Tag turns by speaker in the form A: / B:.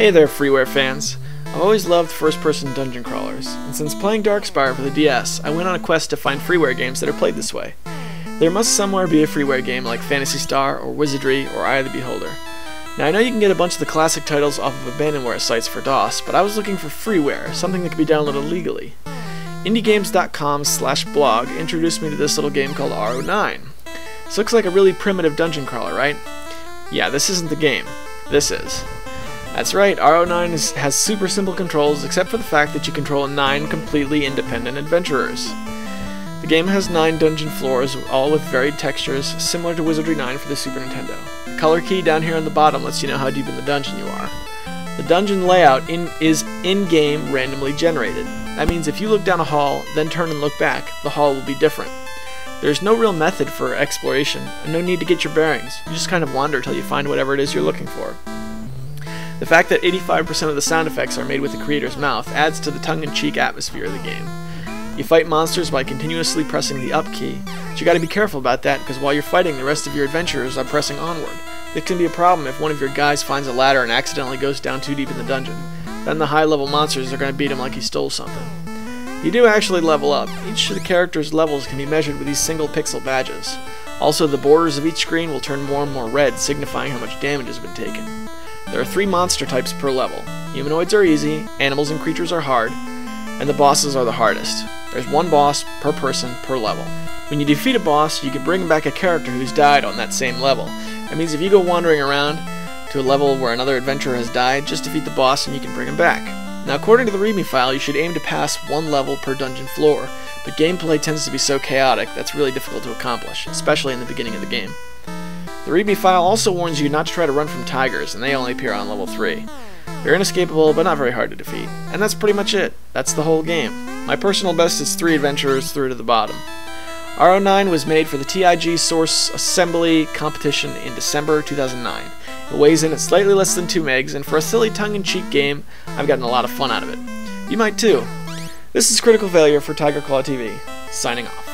A: Hey there, freeware fans. I've always loved first person dungeon crawlers, and since playing Darkspire for the DS, I went on a quest to find freeware games that are played this way. There must somewhere be a freeware game like Phantasy Star, or Wizardry, or Eye of the Beholder. Now, I know you can get a bunch of the classic titles off of abandonware sites for DOS, but I was looking for freeware, something that could be downloaded legally. IndieGames.com slash blog introduced me to this little game called RO9. This looks like a really primitive dungeon crawler, right? Yeah, this isn't the game. This is. That's right, RO9 is, has super simple controls except for the fact that you control 9 completely independent adventurers. The game has 9 dungeon floors, all with varied textures, similar to Wizardry 9 for the Super Nintendo. The color key down here on the bottom lets you know how deep in the dungeon you are. The dungeon layout in, is in-game randomly generated. That means if you look down a hall, then turn and look back, the hall will be different. There's no real method for exploration, and no need to get your bearings. You just kind of wander till you find whatever it is you're looking for. The fact that 85% of the sound effects are made with the creator's mouth adds to the tongue-in-cheek atmosphere of the game. You fight monsters by continuously pressing the up key, but you gotta be careful about that because while you're fighting, the rest of your adventurers are pressing onward. It can be a problem if one of your guys finds a ladder and accidentally goes down too deep in the dungeon. Then the high-level monsters are gonna beat him like he stole something. You do actually level up. Each of the character's levels can be measured with these single pixel badges. Also, the borders of each screen will turn more and more red, signifying how much damage has been taken. There are three monster types per level. Humanoids are easy, animals and creatures are hard, and the bosses are the hardest. There's one boss per person per level. When you defeat a boss, you can bring back a character who's died on that same level. That means if you go wandering around to a level where another adventurer has died, just defeat the boss and you can bring him back. Now according to the README file, you should aim to pass one level per dungeon floor, but gameplay tends to be so chaotic that's really difficult to accomplish, especially in the beginning of the game. The README file also warns you not to try to run from tigers, and they only appear on level 3. They're inescapable, but not very hard to defeat. And that's pretty much it. That's the whole game. My personal best is 3 adventurers through to the bottom. RO9 was made for the TIGSource Assembly competition in December 2009. It weighs in at slightly less than 2 megs, and for a silly tongue-in-cheek game, I've gotten a lot of fun out of it. You might too. This is Critical Failure for Tiger Claw TV, signing off.